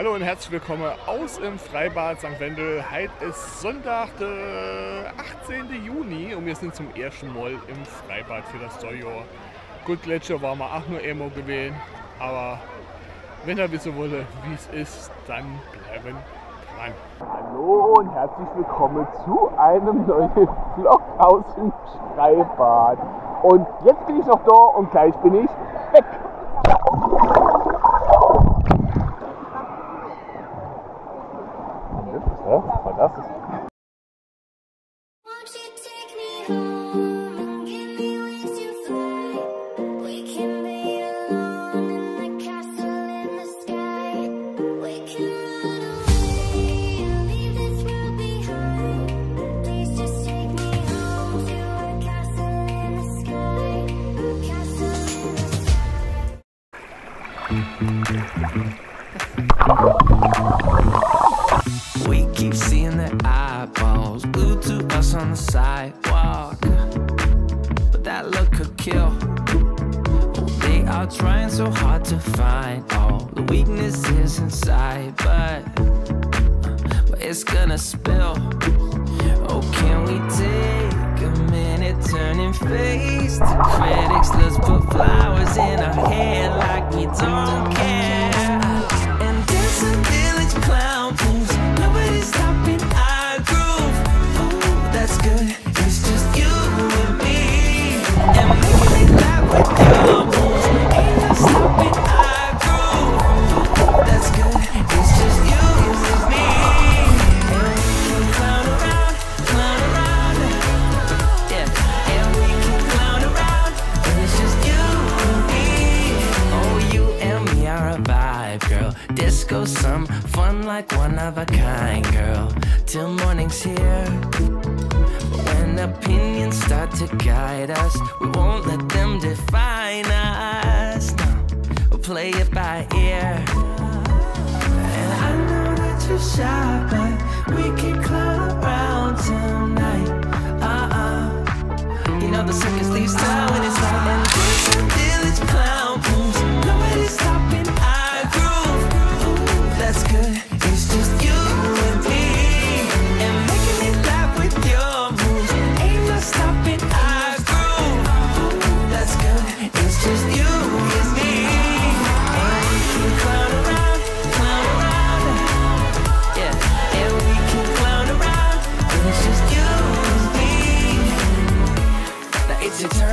Hallo und herzlich willkommen aus dem Freibad St. Wendel. Heute ist Sonntag, der 18. Juni und wir sind zum ersten Mal im Freibad für das Neujahr. Gut, Gletscher war mal auch nur immer gewesen, aber wenn ihr wissen wollt, wie es ist, dann bleiben dran. Hallo und herzlich willkommen zu einem neuen Vlog aus dem Freibad. Und jetzt bin ich noch da und gleich bin ich We keep seeing their eyeballs glued to us on the sidewalk. But that look could kill. They are trying so hard to find all the weaknesses inside, but, but it's gonna spill. Oh, can we take a minute, turn and face the critics? Let's put flowers in our hair don't care. Disco, some fun like one of a kind, girl. Till morning's here. But when opinions start to guide us, we won't let them define us. No, we'll play it by ear. And I know that you're shy, but we can clown around tonight.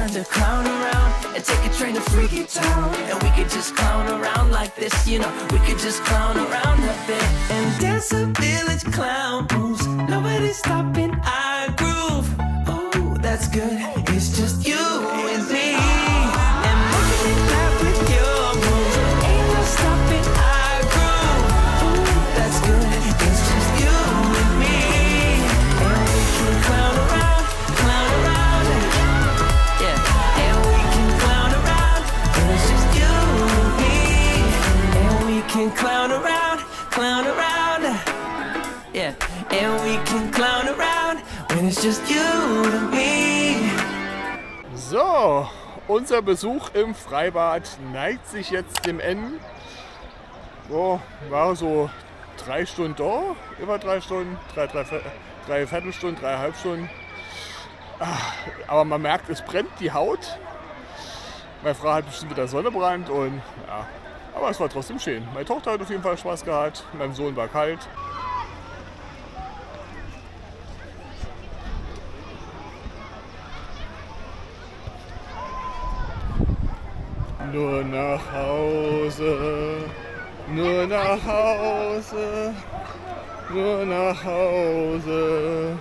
Turn to clown around and take a train to Freaky Town. And we could just clown around like this, you know. We could just clown around a bit and dance a village clown can clown around, clown around. Yeah, and we can clown around when it's just you and me. So, unser Besuch im Freibad neigt sich jetzt dem Ende. So, war so drei Stunden da, über drei Stunden, drei, drei, drei Viertelstunden, dreieinhalb Stunden. Ah, Aber man merkt, es brennt die Haut. Meine Frau hat bestimmt wieder Sonnenbrand und ja, aber es war trotzdem schön. Meine Tochter hat auf jeden Fall Spaß gehabt, meinem Sohn war kalt. Nur nach Hause, nur nach Hause, nur nach Hause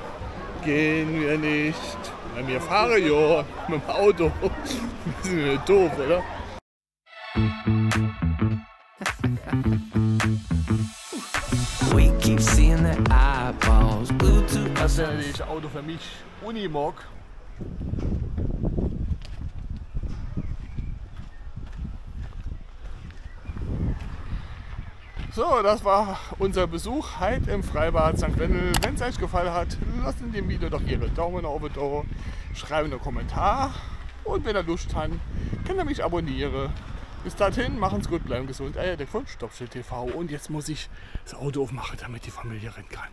gehen wir nicht. Na, wir fahren ja mit dem Auto. Sind ja doof, oder? We keep seeing their eyeballs. Das ja natürlich Auto für mich Unimog. So, das war unser Besuch heute im Freibad St. Wendel. Wenn es euch gefallen hat, lasst in dem Video doch Ihre Daumen auf da, schreiben einen Kommentar und wenn ihr Lust habt, könnt ihr mich abonnieren. Bis dahin, machen's gut, bleiben gesund. Eier der Kunst, Stoppschild TV. Und jetzt muss ich das Auto aufmachen, damit die Familie rennen kann.